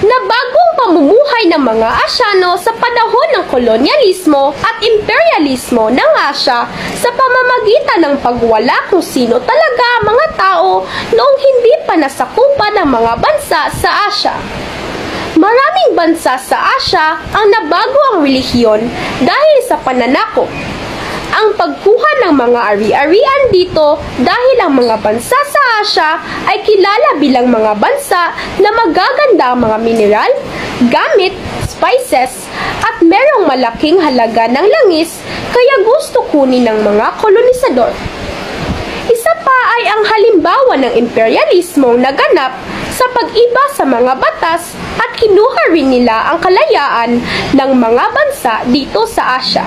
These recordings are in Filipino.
na bagong pamumuhay ng mga Asyano sa panahon ng kolonyalismo at imperialismo ng Asya sa pamamagitan ng pagwala kung sino talaga mga tao noong hindi pa nasakupan ng mga bansa sa Asya. Maraming bansa sa Asya ang nabago ang relihiyon dahil sa pananakop ang pagkuha ng mga ari-arian dito dahil ang mga bansa sa Asya ay kilala bilang mga bansa na magaganda ang mga mineral, gamit, spices, at merong malaking halaga ng langis kaya gusto kunin ng mga kolonisador. Isa pa ay ang halimbawa ng imperialismong naganap sa pag-iba sa mga batas at kinuha rin nila ang kalayaan ng mga bansa dito sa Asya.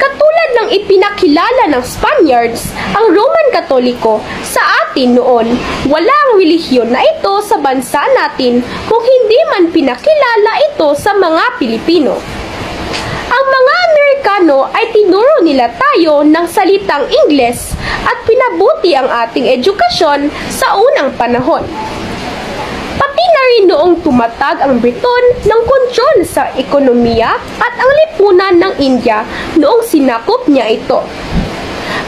Katulad ng ipinakilala ng Spaniards, ang Roman Katoliko sa atin noon, wala ang relihiyon na ito sa bansa natin kung hindi man pinakilala ito sa mga Pilipino. Ang mga Amerikano ay tinuro nila tayo ng salitang Ingles at pinabuti ang ating edukasyon sa unang panahon. Noong tumatag ang Briton ng kontrol sa ekonomiya at ang lipunan ng India noong sinakop niya ito.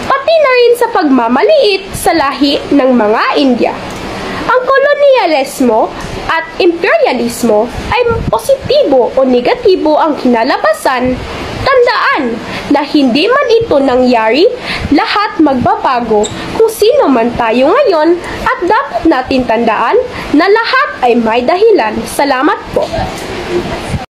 Pati na rin sa pagmamaliit sa lahi ng mga India. Ang kolonyalismo at imperialismo ay positibo o negatibo ang kinalabasan Tandaan na hindi man ito nangyari, lahat magbabago sino man tayo ngayon at dapat natin tandaan na lahat ay may dahilan. Salamat po.